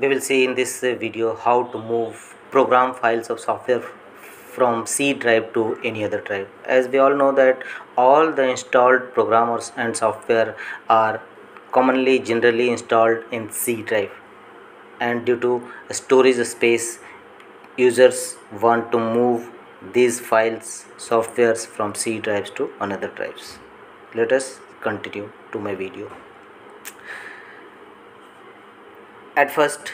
we will see in this uh, video how to move program files of software from C drive to any other drive. As we all know that all the installed programmers and software are commonly generally installed in C drive. And due to storage space users want to move these files softwares from C drives to another drives. Let us continue to my video at first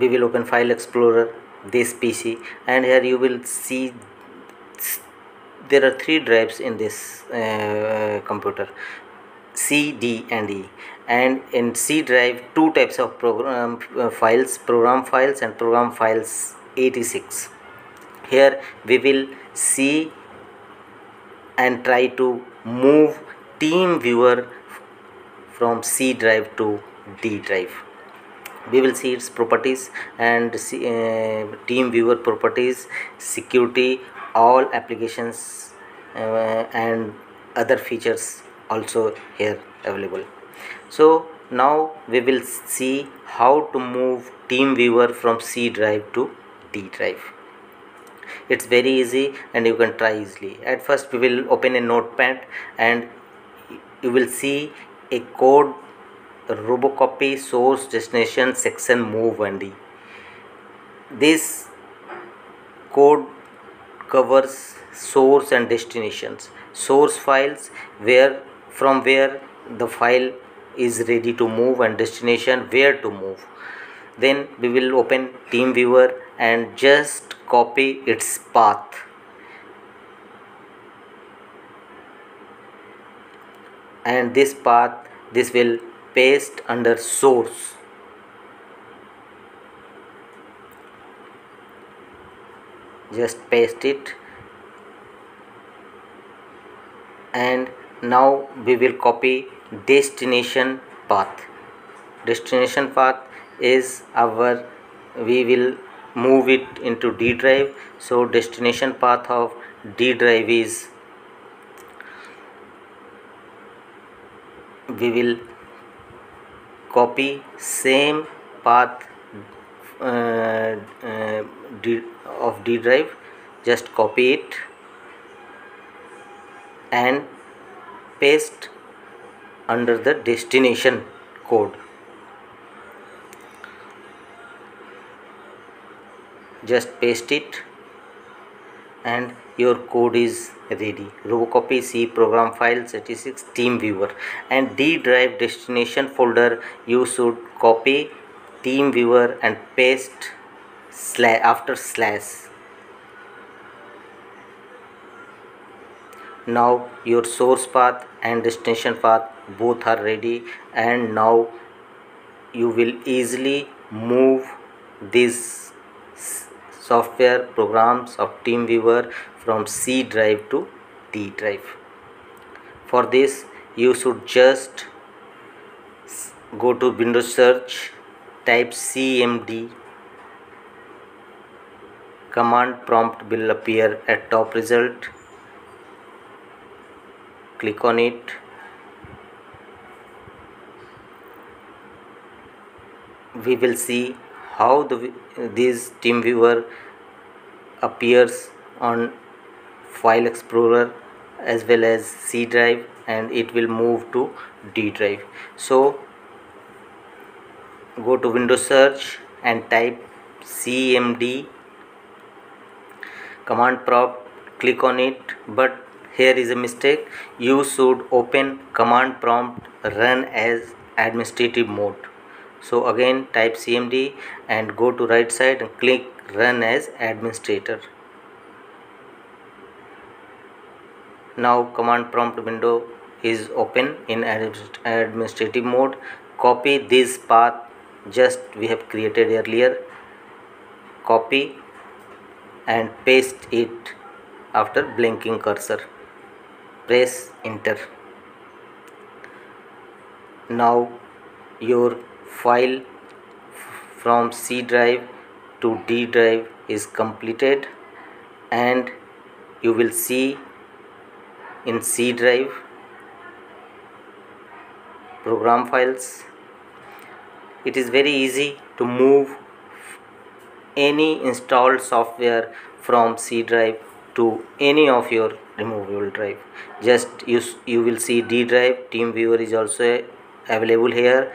we will open file explorer this pc and here you will see there are three drives in this uh, computer c d and e. And in c drive two types of program uh, files program files and program files 86 here we will see and try to move TeamViewer from c drive to d drive we will see its properties and see, uh, TeamViewer properties security all applications uh, and other features also here available. So now we will see how to move TeamViewer from c drive to d drive. It's very easy and you can try easily. At first we will open a notepad and you will see a code robocopy source destination section move and this code covers source and destinations. Source files where from where the file is ready to move and destination where to move. Then we will open TeamViewer and just copy its path. And this path this will paste under source. Just paste it. And now we will copy destination path. Destination path is our we will move it into D drive. So destination path of D drive is we will copy same path uh, uh, D, of D drive just copy it and paste under the destination code just paste it and your code is ready. Robocopy c program files 86 TeamViewer. And d drive destination folder you should copy TeamViewer and paste slash after slash. Now your source path and destination path both are ready. And now you will easily move this software programs of TeamViewer from C drive to D drive. For this you should just go to Windows search type CMD command prompt will appear at top result click on it we will see how the this TeamViewer appears on file explorer as well as C drive and it will move to D drive. So go to Windows search and type cmd command prompt click on it but here is a mistake. You should open command prompt run as administrative mode so again type cmd and go to right side and click run as administrator. Now command prompt window is open in administrative mode. Copy this path just we have created earlier. Copy and paste it after blinking cursor. Press enter. Now your file from C drive to D drive is completed and you will see in C drive program files. It is very easy to move any installed software from C drive to any of your removable drive. Just you you will see D drive TeamViewer is also available here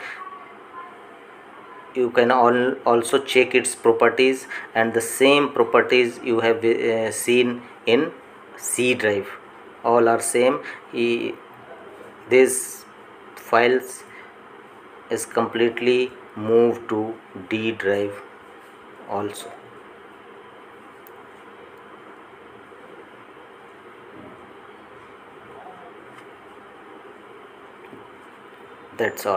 you can also check its properties and the same properties you have uh, seen in C drive. All are same. He, this files is completely moved to D drive also. That's all